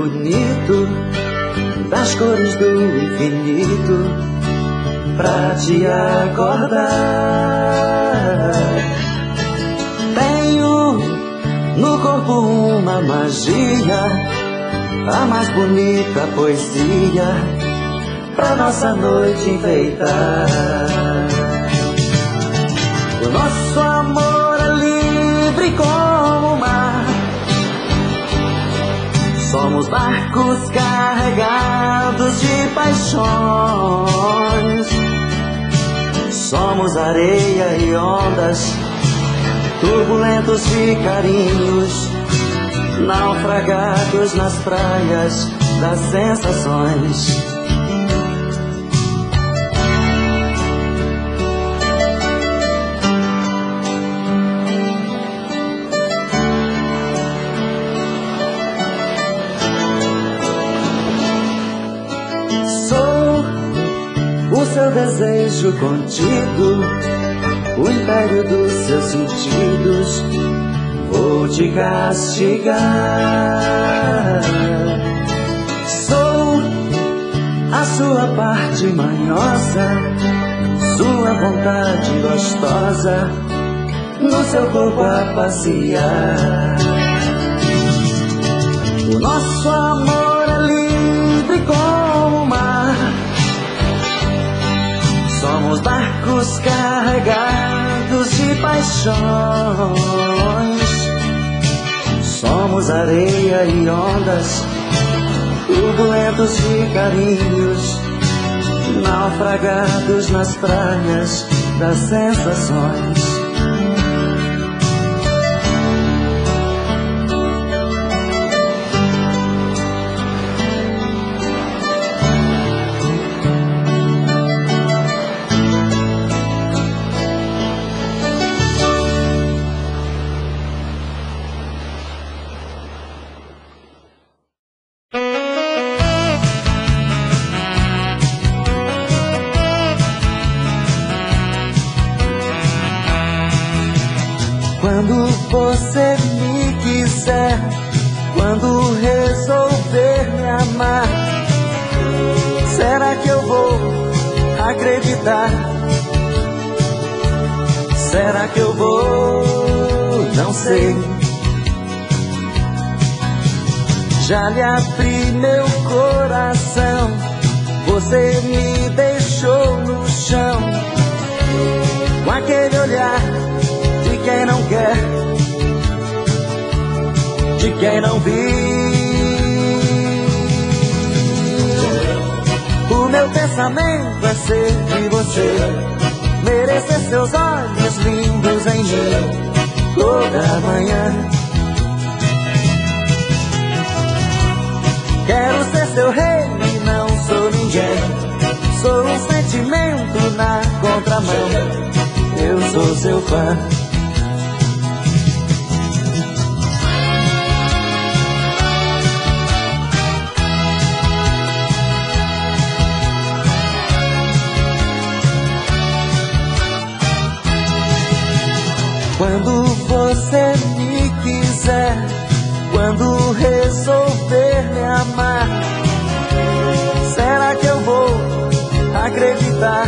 bonito das cores do infinito pra te acordar. Tenho no corpo uma magia, a mais bonita poesia pra nossa noite enfeitar. O nosso amor Somos barcos carregados de paixões. Somos areia e ondas, turbulentos de carinhos, naufragados nas praias das sensações. Desejo contigo, o império dos seus sentidos, vou te castigar. Sou a sua parte manhosa, sua vontade gostosa, no seu corpo a passear. O nosso amor é livre como Somos barcos carregados de paixões. Somos areia e ondas, turbulentos de carinhos, naufragados nas praias das sensações. Já lhe abri meu coração, você me deixou no chão. Com aquele olhar de quem não quer, de quem não viu. O meu pensamento é ser de você, merecer seus olhos lindos em mim toda manhã. Quero ser seu rei e não sou ninguém. Sou um sentimento na contramão. Eu sou seu fã. Quando você me quiser, quando resolver me amar, será que eu vou acreditar?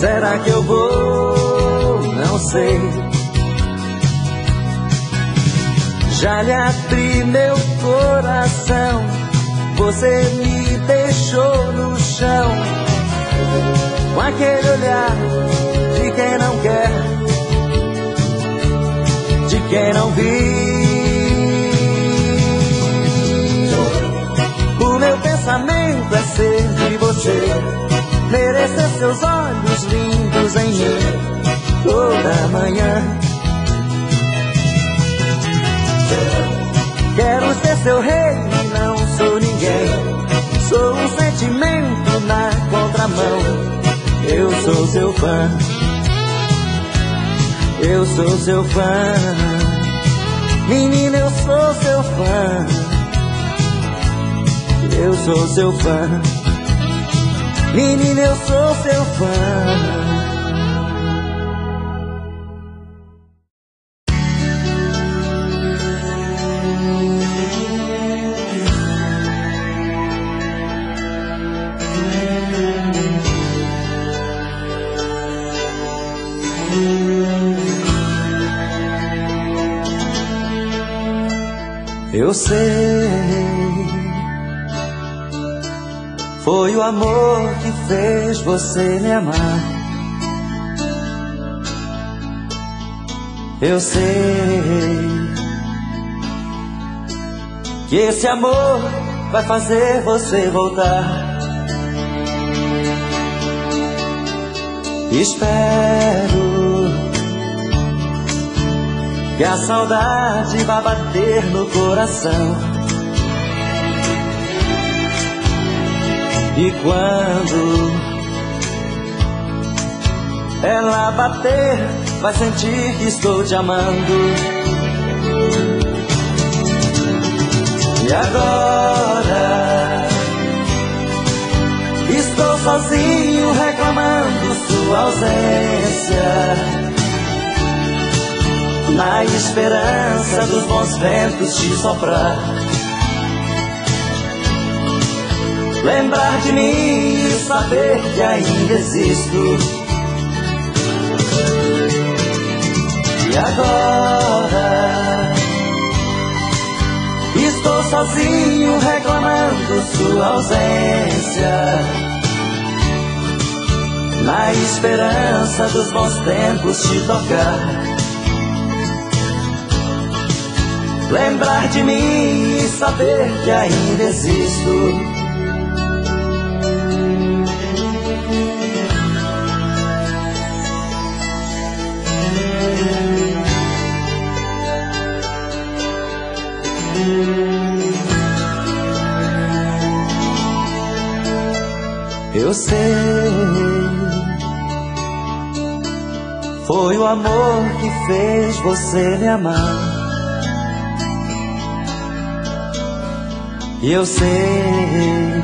Será que eu vou? Não sei. Já lhe abri meu coração, você me deixou no chão, com aquele olhar de quem não quer, quem não. O meu pensamento é ser de você, merecer seus olhos lindos em mim toda manhã. Quero ser seu rei e não sou ninguém. Sou um sentimento na contramão. Eu sou seu fã. Eu sou seu fã. Menina, eu sou seu fã. Eu sou seu fã. Menina, eu sou seu fã. Sei. Foi o amor que fez você me amar. Eu sei que esse amor vai fazer você voltar. Espero que a saudade vá bater no coração. E quando ela bater, vai sentir que estou te amando. E agora estou sozinho reclamando sua ausência. Na esperança dos bons ventos te soprar. Lembrar de mim e saber que ainda existo. E agora estou sozinho reclamando sua ausência na esperança dos bons tempos te tocar. Lembrar de mim e saber que ainda existo. Eu sei foi o amor que fez você me amar. Eu sei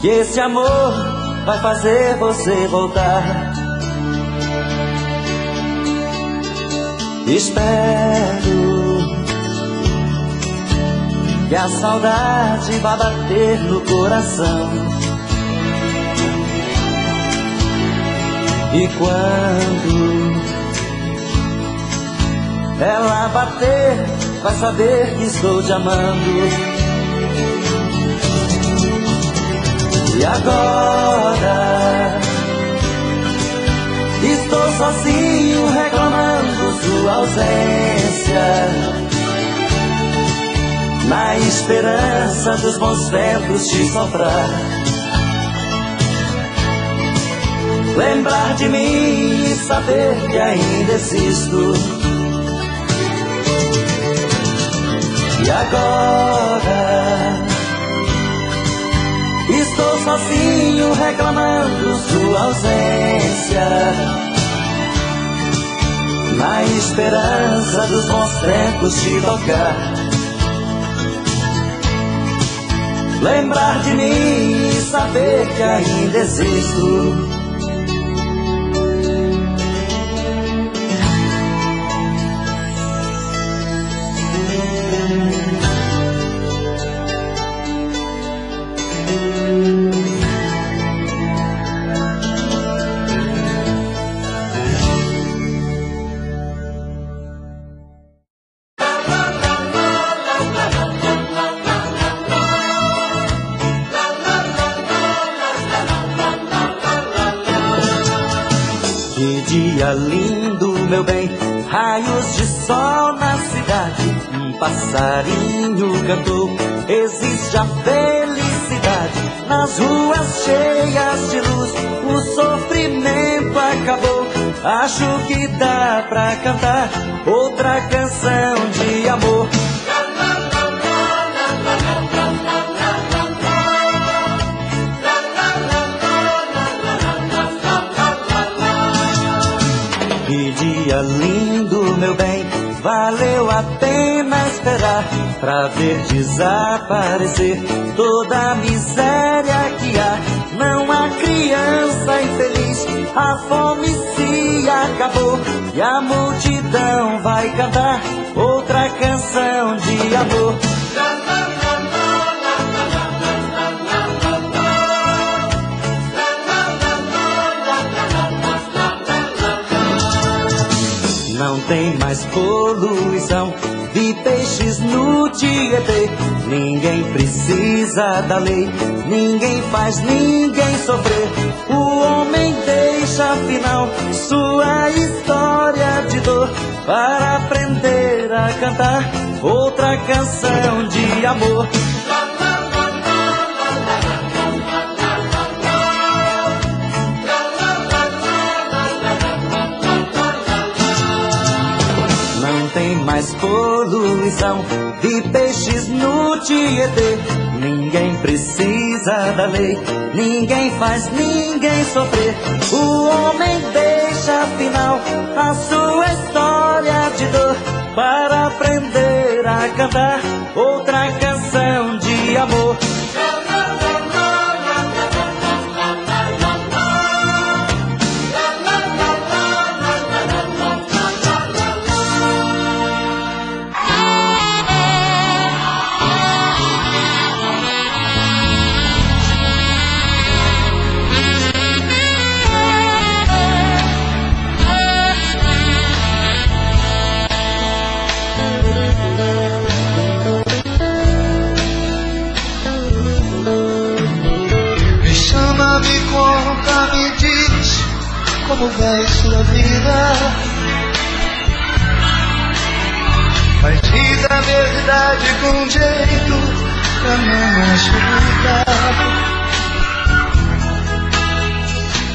que esse amor vai fazer você voltar. Espero que a saudade vá bater no coração. E quando ela bater, vai saber que estou te amando. E agora estou sozinho reclamando sua ausência. Na esperança dos bons ventos te soprar. Lembrar de mim e saber que ainda existo. E agora estou sozinho reclamando sua ausência. Na esperança dos bons tempos te tocar. Lembrar de mim e saber que ainda existo. Meu bem, raios de sol na cidade. Um passarinho cantou, existe a felicidade. Nas ruas cheias de luz, o sofrimento acabou. Acho que dá pra cantar outra canção de amor. A pena esperar pra ver desaparecer toda a miséria que há. Não há criança infeliz, a fome se acabou e a multidão vai cantar outra canção de amor. Tem mais poluição de peixes no Tietê. Ninguém precisa da lei, ninguém faz ninguém sofrer. O homem deixa afinal sua história de dor para aprender a cantar outra canção de amor. Mais poluição de peixes no Tietê. Ninguém precisa da lei, ninguém faz ninguém sofrer. O homem deixa afinal a sua história de dor para aprender a cantar outra canção de amor. Como vai sua vida. Mas diz a verdade com jeito pra não machucar.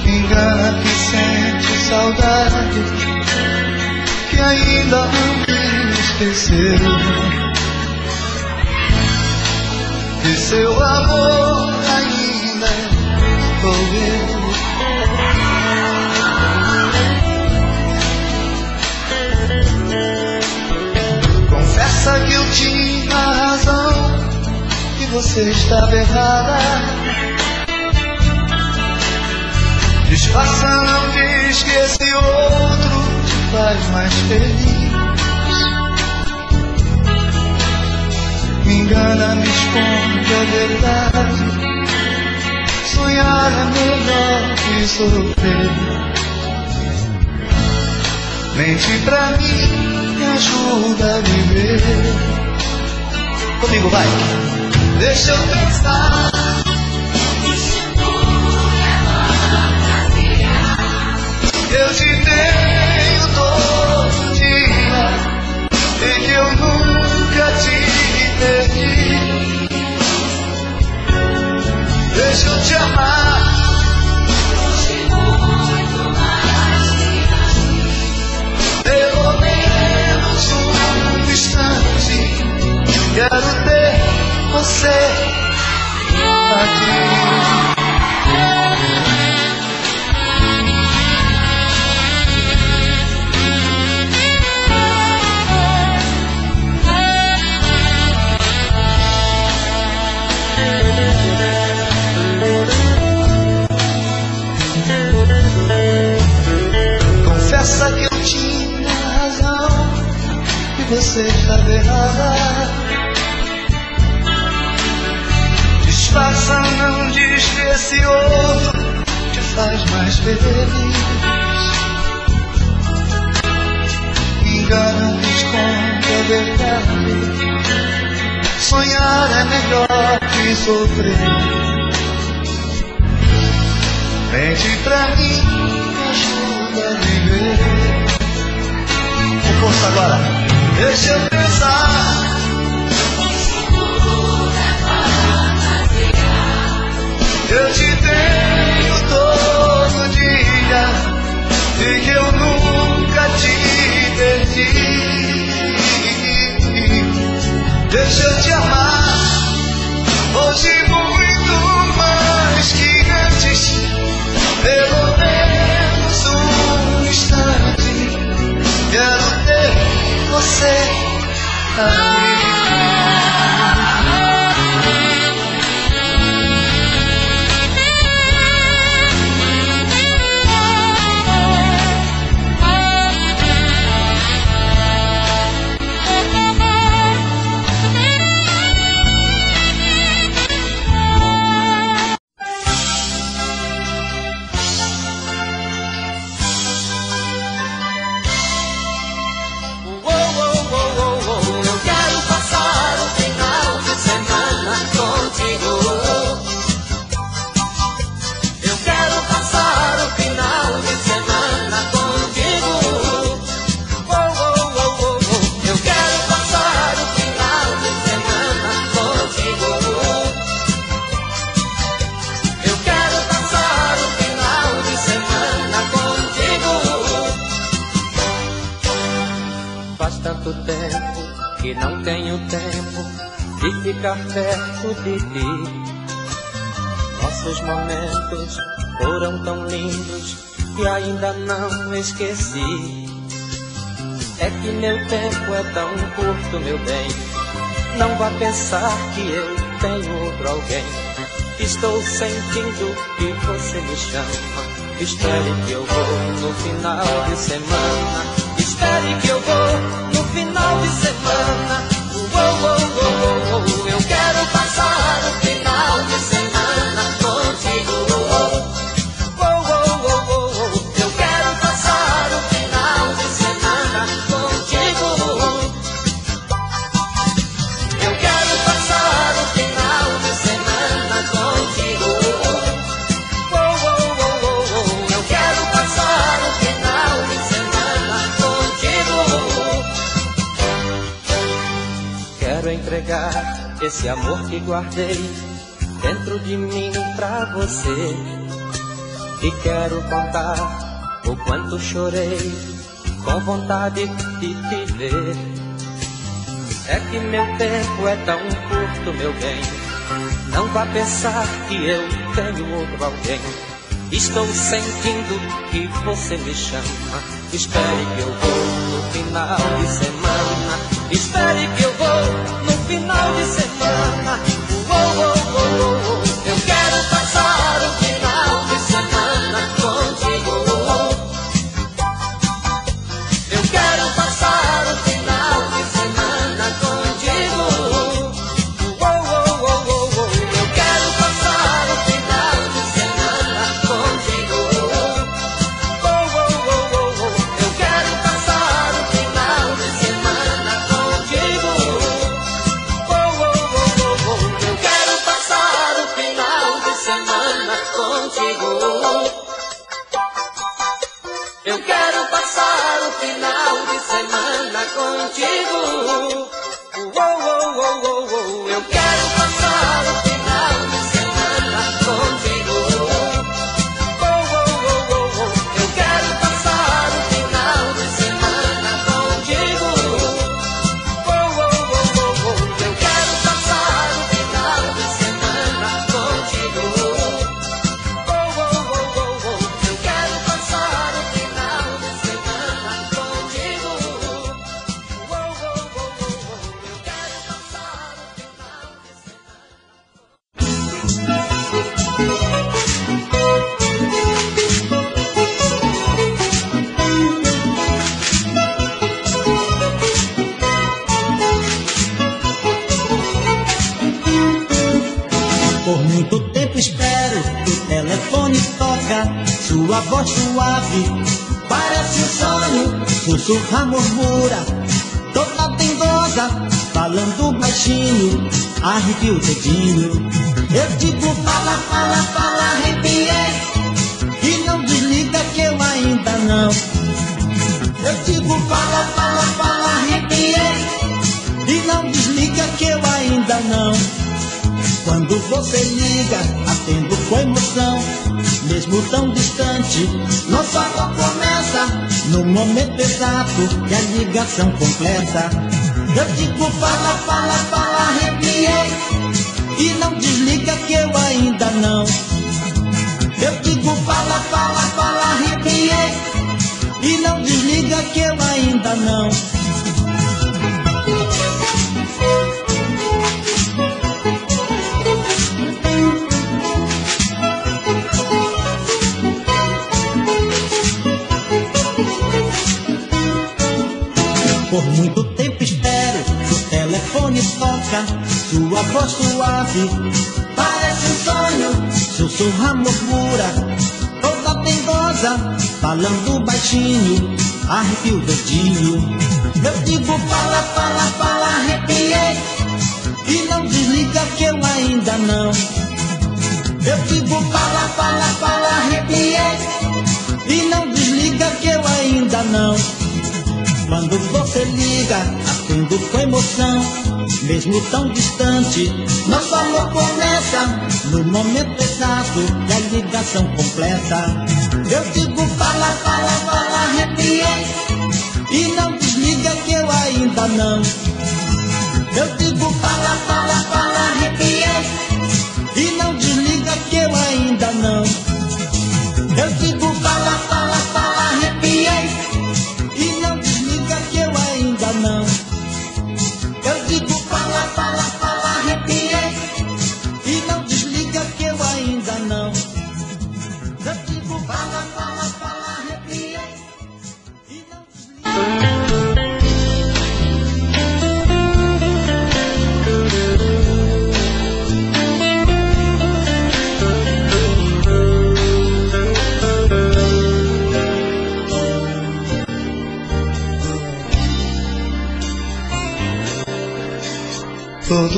Engana que sente saudade, que ainda não esqueceu. De seu amor ainda sou eu. Confessa que eu tinha razão, que você estava errada. Disfarça, não diz que esse outro te faz mais feliz. Me engana, me esconde a verdade. Sonhar é melhor que sofrer. Mente pra mim ajuda a viver. Comigo vai. Deixa eu pensar. Eu te tenho todo dia e que eu nunca te é melhor que sofrer. Mente pra mim, ajuda a viver. Com força agora, deixa eu pensar. Eu te tenho todo dia e que eu nunca te perdi. Deixa eu te amar hoje muito mais que antes, pelo menos um instante. Quero ter você aqui. Momentos foram tão lindos que ainda não esqueci. É que meu tempo é tão curto, meu bem. Não vá pensar que eu tenho outro alguém. Estou sentindo que você me chama. Espere que eu vou no final de semana. Espere que eu vou no final de semana. Uou, uou, uou, uou, eu quero passar esse amor que guardei dentro de mim pra você. E quero contar o quanto chorei com vontade de te ver. É que meu tempo é tão curto, meu bem. Não vá pensar que eu tenho outro alguém. Estou sentindo que você me chama. Espere que eu vou no final de semana. Espere que eu vou no final de semana. Oh, oh, oh, oh, oh. Eu quero passar o final de semana não Eu digo fala, fala, fala, arrepiei E não desliga que eu ainda não quando você liga, atendo com emoção, mesmo tão distante. Nosso amor começa no momento exato que a ligação completa. Eu digo fala, fala, fala, arrepiei e não desliga que eu ainda não. Eu digo fala, fala, fala, arrepiei e não desliga que eu ainda não. Por muito tempo espero o telefone toca Sua voz suave parece um sonho Sussurra, murmura, dengosa Falando baixinho, arrepio o dedinho Eu digo fala, fala, fala, arrepiei. E não desliga que eu ainda não. Eu digo fala, fala, fala, arrepiei. E não desliga que eu ainda não quando você liga, atendo com emoção, mesmo tão distante. Nosso amor começa no momento exato que a ligação completa. Eu digo fala, fala, fala, arrepiei e não desliga que eu ainda não. Eu digo fala, fala, fala, arrepiei. E não desliga que eu ainda não. Eu digo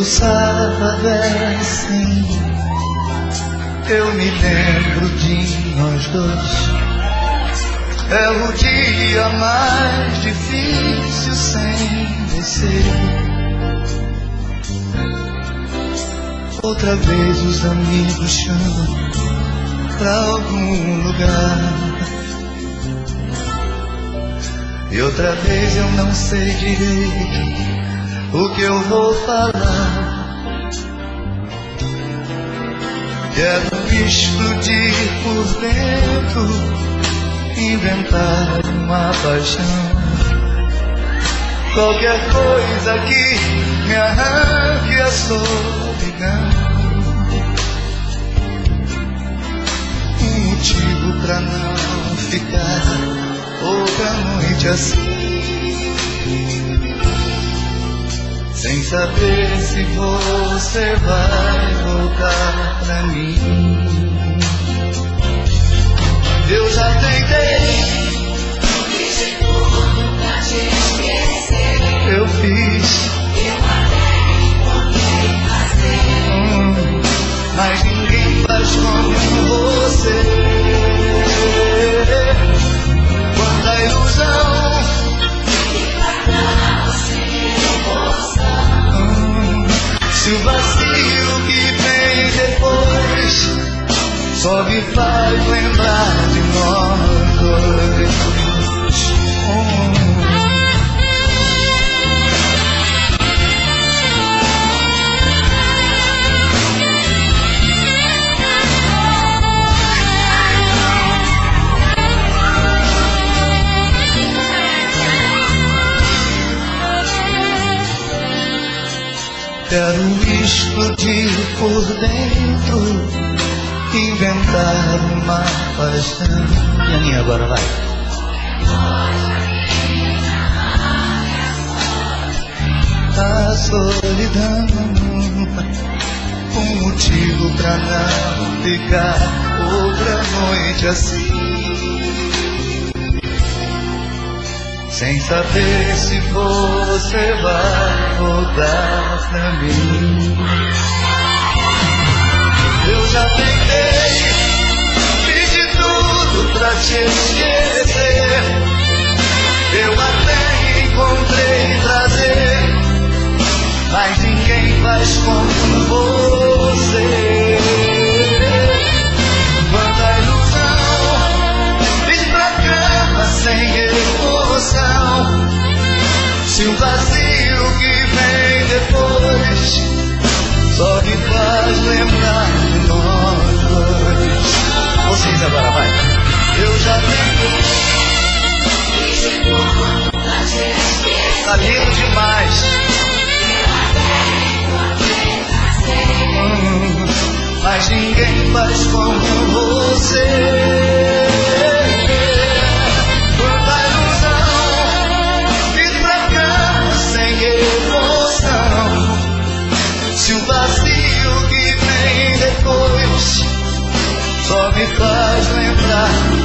Assim. Eu me lembro de nós dois. É o dia mais difícil sem você. Outra vez os amigos chamam pra algum lugar. E outra vez eu não sei direito o que eu vou falar. Quero explodir por dentro, inventar uma paixão. Qualquer coisa que me arranque a solidão. Um motivo pra não ficar outra noite assim. Sem saber se você vai voltar pra mim. Eu já tentei. Eu fiz. Hum, mas ninguém faz como você. Se o vazio que vem depois só me faz lembrar de nós dois. Explodir por dentro, inventar uma paixão. Minha agora vai. A solidão, um motivo pra não ficar outra noite assim. Sem saber se você vai voltar pra mim. Eu já tentei, fiz de tudo pra te esquecer. Eu até encontrei prazer, mas ninguém faz como você. Vazio que vem depois só me faz lembrar de nós dois. Vocês agora vai. Eu já tenho. Tá lindo demais. Hum, Mas ninguém faz como você. Faz lembrar.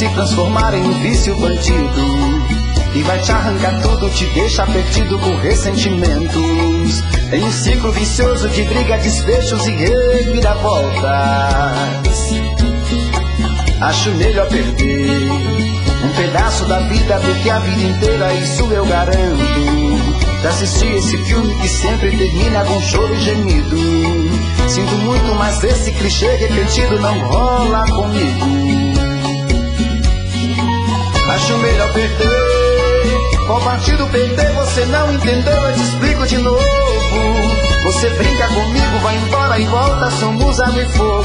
Se transformar em um vício bandido. E vai te arrancar tudo, te deixa perdido com ressentimentos. Em um ciclo vicioso de briga, desfechos e reviravoltas. Acho melhor perder um pedaço da vida do que a vida inteira, isso eu garanto. Já assisti esse filme que sempre termina com choro e gemido. Sinto muito, mas esse clichê repetido não rola comigo. Acho melhor perder. Qual partido perder você não entendeu? Eu te explico de novo. Você brinca comigo, vai embora e volta, somos água e fogo.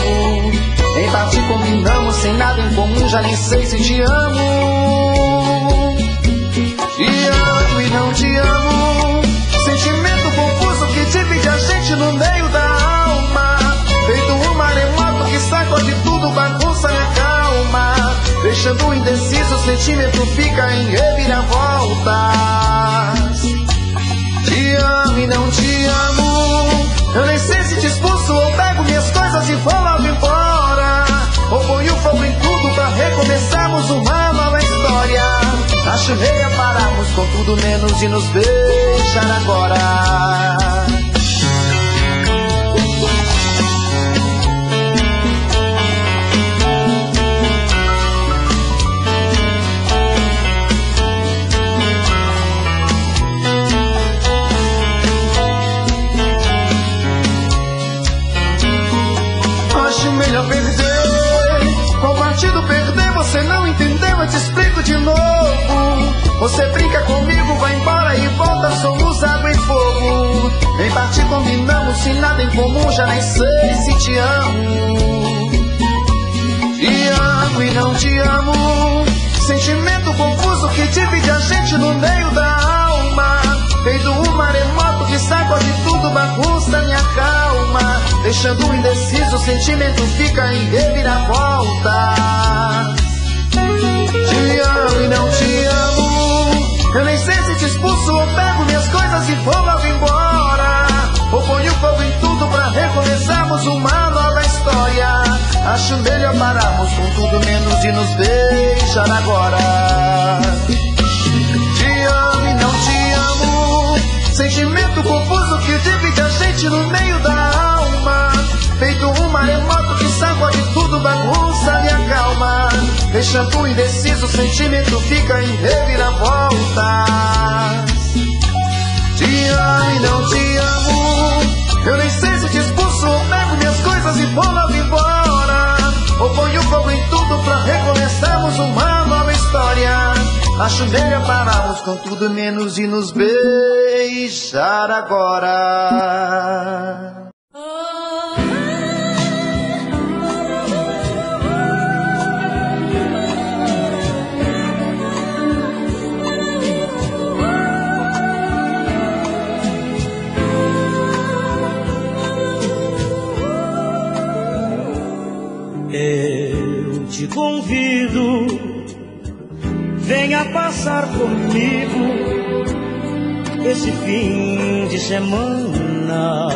Em parte combinamos, sem nada em comum, já nem sei se te amo. Te amo e não te amo. Sentimento confuso que divide a gente no meio da alma. Feito um maremoto que sacode tudo, calma. Deixando indeciso, o sentimento fica em reviravoltas. Te amo e não te amo. Eu nem sei se te expulso ou pego minhas coisas e vou logo embora. Ou ponho fogo em tudo pra recomeçarmos uma nova história. Acho meia pararmos com tudo menos de nos beijar agora. Combinamos, sem nada em comum, já nem sei se te amo. Te amo e não te amo. Sentimento confuso que divide a gente no meio da alma. Feito um maremoto que sacode tudo, bagunça minha calma. Deixando indeciso, o sentimento fica em reviravolta. Te amo e não te amo. Eu nem sei se te expulso ou pego minhas coisas e vou logo embora. Ou ponho fogo em tudo pra recomeçarmos uma nova história. Acho melhor pararmos com tudo menos de nos beijar agora. Te amo e não te amo. Sentimento confuso que divide a gente no meio da alma. Feito um maremoto que sacode tudo, bagunça minha calma. Deixando indeciso, o sentimento fica em reviravoltas. Te amo e não te amo. Eu nem sei se te expulso ou pego minhas coisas e vou logo embora. Ou ponho fogo em tudo pra recomeçarmos uma nova história. Acho melhor pararmos com tudo menos de nos beijar agora. Venha passar comigo esse fim de semana.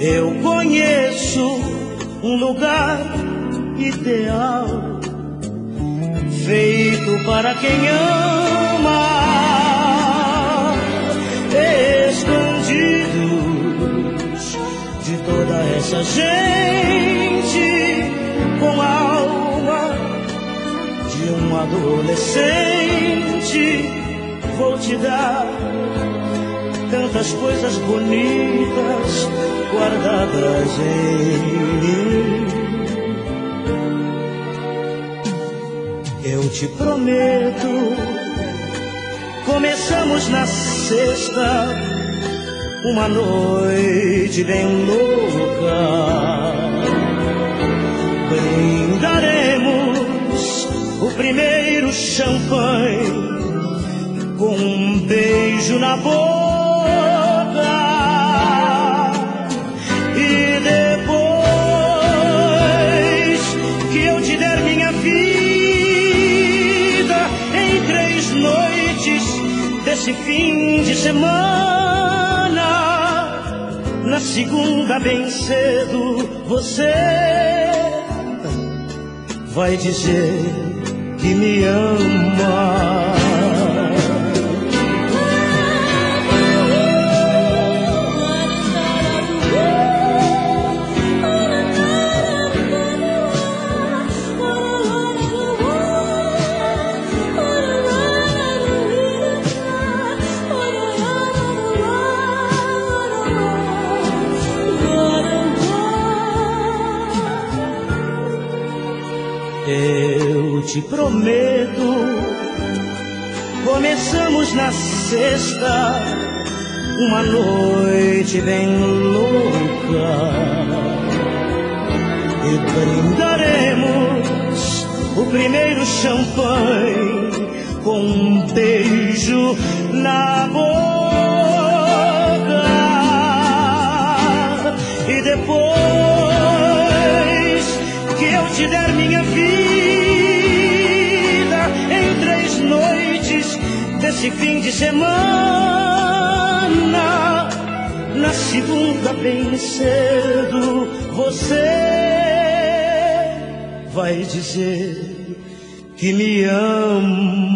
Eu conheço um lugar ideal, feito para quem ama, escondidos de toda essa gente com a um adolescente. Vou te dar tantas coisas bonitas guardadas em mim. Eu te prometo, começamos na sexta uma noite bem louca. Brindaremos primeiro champanhe com um beijo na boca. E depois que eu te der minha vida em três noites desse fim de semana, na segunda bem cedo você vai dizer que me ama. Te prometo. Começamos na sexta, uma noite bem louca. E brindaremos o primeiro champanhe com um beijo na boca. E depois que eu te der minha vida nesse fim de semana, na segunda bem cedo, você vai dizer que me ama.